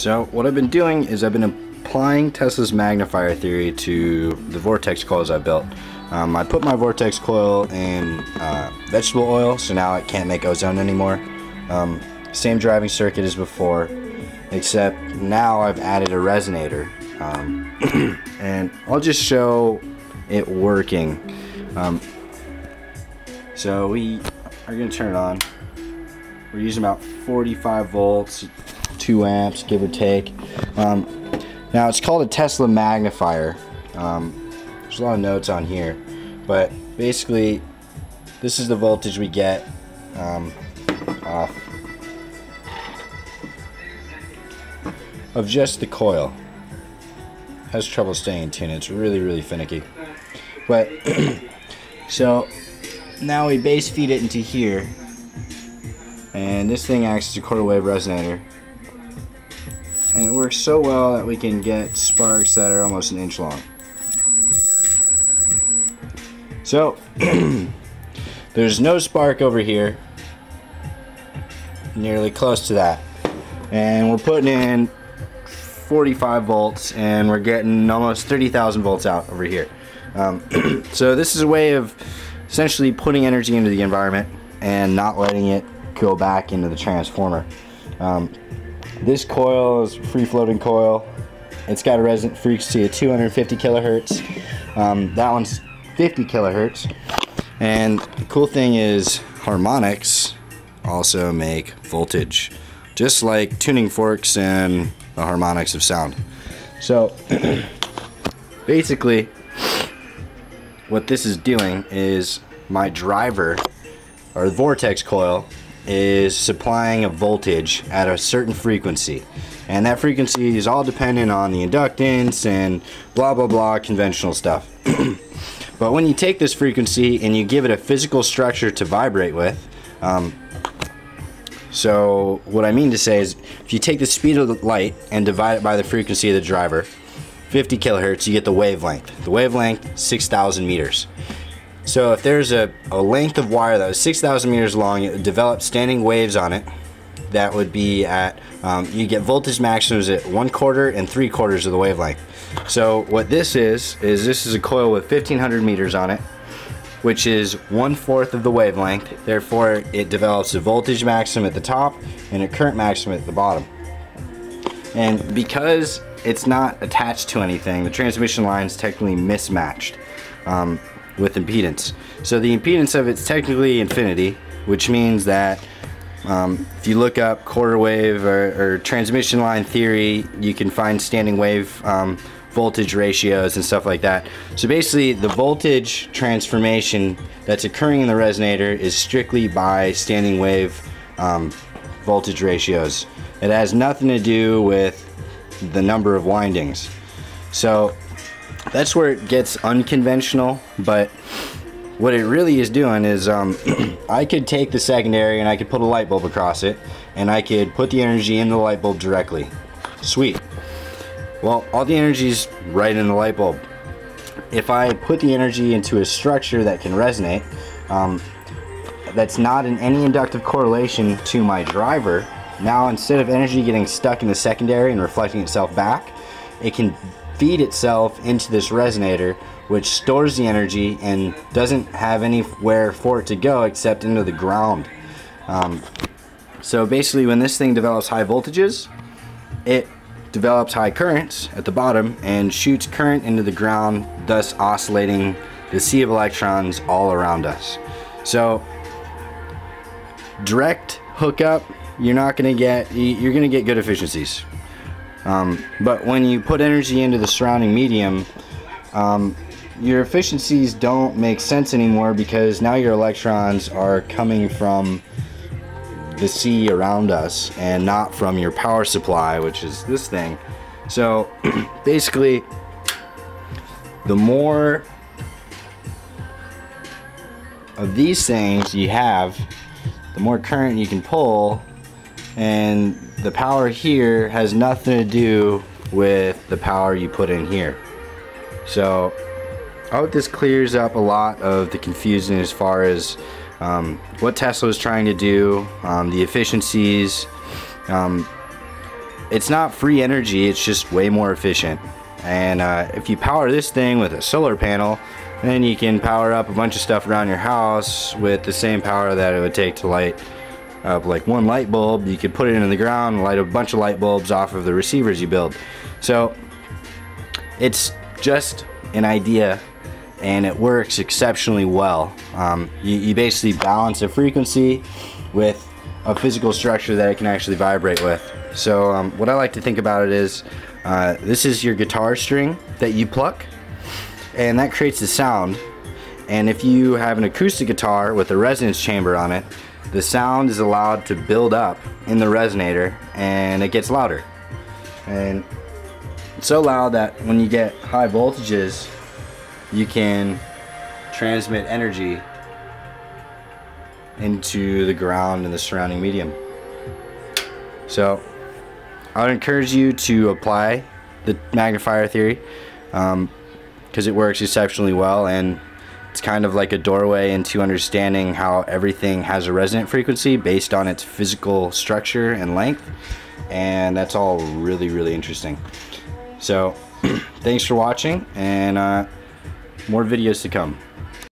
So what I've been doing is I've been applying Tesla's magnifier theory to the vortex coils I built. Um, I put my vortex coil in uh, vegetable oil, so now it can't make ozone anymore. Um, same driving circuit as before, except now I've added a resonator. Um, and I'll just show it working. Um, so we are going to turn it on. We're using about 45 volts, 2 amps, give or take. Um, now it's called a Tesla magnifier. Um, there's a lot of notes on here, but basically this is the voltage we get um, off of just the coil. Has trouble staying tuned. It's really, really finicky. But so now we base feed it into here, and this thing acts as a quarter wave resonator. And it works so well that we can get sparks that are almost an inch long. So, there's no spark over here. Nearly close to that. And we're putting in 45 volts and we're getting almost 30,000 volts out over here. Um, so this is a way of essentially putting energy into the environment and not letting it go back into the transformer. Um, this coil is free floating coil. It's got a resonant frequency of 250 kilohertz. Um, that one's 50 kilohertz. And the cool thing is harmonics also make voltage, just like tuning forks and the harmonics of sound. So basically, what this is doing is my driver or the vortex coil is supplying a voltage at a certain frequency. And that frequency is all dependent on the inductance and blah blah blah conventional stuff. but when you take this frequency and you give it a physical structure to vibrate with, um, so what I mean to say is if you take the speed of light and divide it by the frequency of the driver, 50 kilohertz, you get the wavelength. The wavelength, 6,000 meters. So if there's a, a length of wire that was 6,000 meters long, it would develop standing waves on it that would be at, um, you get voltage maximums at one quarter and three quarters of the wavelength. So what this is, is this is a coil with 1500 meters on it, which is one fourth of the wavelength. Therefore, it develops a voltage maximum at the top and a current maximum at the bottom. And because it's not attached to anything, the transmission line is technically mismatched. Um, with impedance. So the impedance of it's technically infinity, which means that um, if you look up quarter wave or, or, transmission line theory, you can find standing wave um, voltage ratios and stuff like that. So basically, the voltage transformation that's occurring in the resonator is strictly by standing wave um, voltage ratios. It has nothing to do with the number of windings. So that's where it gets unconventional, but what it really is doing is um, I could take the secondary and I could put a light bulb across it and I could put the energy in the light bulb directly. Sweet. Well, all the energy is right in the light bulb. If I put the energy into a structure that can resonate, um, that's not in any inductive correlation to my driver, now instead of energy getting stuck in the secondary and reflecting itself back, it can feed itself into this resonator which stores the energy and doesn't have anywhere for it to go except into the ground. Um, so basically when this thing develops high voltages, it develops high currents at the bottom and shoots current into the ground, thus oscillating the sea of electrons all around us. So direct hookup, you're not to get, you're to get good efficiencies. Um, but when you put energy into the surrounding medium, um, your efficiencies don't make sense anymore because now your electrons are coming from the sea around us and not from your power supply, which is this thing. So basically, the more of these things you have, the more current you can pull, and the power here has nothing to do with the power you put in here. So I hope this clears up a lot of the confusion as far as um, what Tesla is trying to do, um, the efficiencies. Um, it's not free energy, it's just way more efficient. And uh, if you power this thing with a solar panel, then you can power up a bunch of stuff around your house with the same power that it would take to light up like one light bulb. You could put it into the ground, light a bunch of light bulbs off of the receivers you build. So it's just an idea and it works exceptionally well. Um, you, you basically balance a frequency with a physical structure that it can actually vibrate with. So um, what I like to think about it is uh, this is your guitar string that you pluck and that creates the sound and if you have an acoustic guitar with a resonance chamber on it the sound is allowed to build up in the resonator and it gets louder. And it's so loud that when you get high voltages you can transmit energy into the ground and the surrounding medium. So I would encourage you to apply the magnifier theory because um, it works exceptionally well and it's kind of like a doorway into understanding how everything has a resonant frequency based on its physical structure and length and that's all really really interesting. So thanks for watching and uh, more videos to come